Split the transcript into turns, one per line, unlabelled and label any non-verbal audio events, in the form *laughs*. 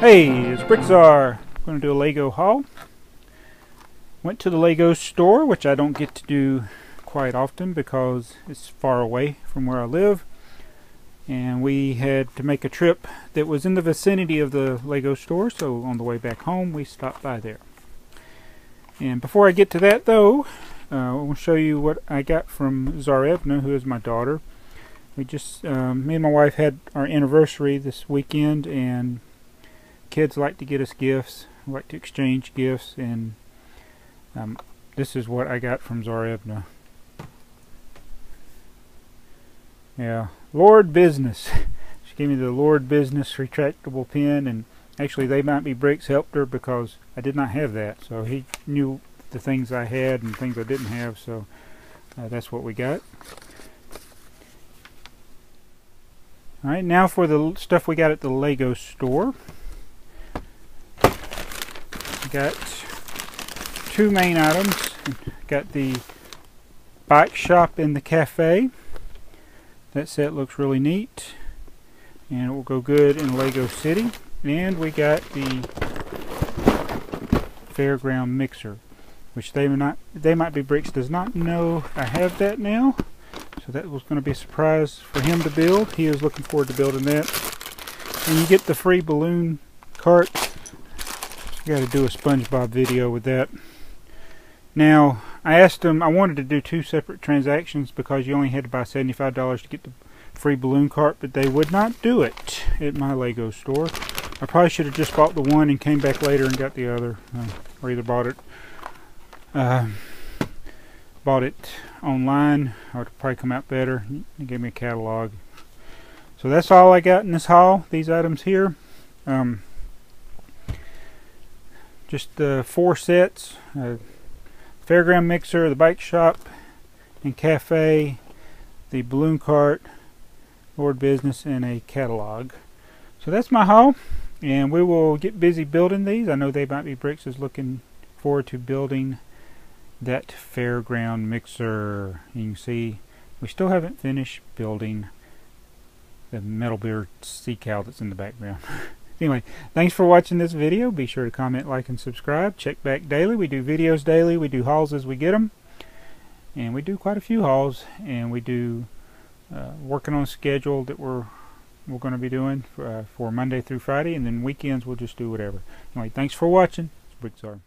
Hey, it's BrickTsar. Going to do a Lego haul. Went to the Lego store, which I don't get to do quite often because it's far away from where I live. And we had to make a trip that was in the vicinity of the Lego store, so on the way back home we stopped by there. And before I get to that though, uh, I will show you what I got from Tsarevna, who is my daughter. We just, um, me and my wife had our anniversary this weekend, and kids like to get us gifts, like to exchange gifts, and um, this is what I got from Tsarevna. Yeah, Lord Business. *laughs* she gave me the Lord Business retractable pen, and actually they might be bricks helped her because I did not have that. So he knew the things I had and things I didn't have, so uh, that's what we got. Alright, now for the stuff we got at the Lego store. Got two main items. Got the bike shop in the cafe. That set looks really neat. And it will go good in Lego City. And we got the fairground mixer. Which they not they might be bricks does not know I have that now. So that was going to be a surprise for him to build. He is looking forward to building that. And you get the free balloon cart got to do a SpongeBob video with that. Now, I asked them, I wanted to do two separate transactions because you only had to buy $75 to get the free balloon cart, but they would not do it at my Lego store. I probably should have just bought the one and came back later and got the other, uh, or either bought it, uh, bought it online, or it probably come out better. They gave me a catalog. So that's all I got in this haul, these items here. Um, just uh, four sets uh, fairground mixer the bike shop and cafe the balloon cart lord business and a catalog. So that's my haul and we will get busy building these. I know they might be bricks is looking forward to building that fairground mixer. You can see we still haven't finished building the Metal Beard sea cow that's in the background *laughs* Anyway, thanks for watching this video. Be sure to comment, like, and subscribe. Check back daily. We do videos daily. We do hauls as we get them. And we do quite a few hauls. And we do uh, working on a schedule that we're we're going to be doing for, uh, for Monday through Friday. And then weekends we'll just do whatever. Anyway, thanks for watching. It's.